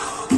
Oh.